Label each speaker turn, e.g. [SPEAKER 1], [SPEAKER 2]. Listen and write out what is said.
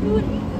[SPEAKER 1] Good.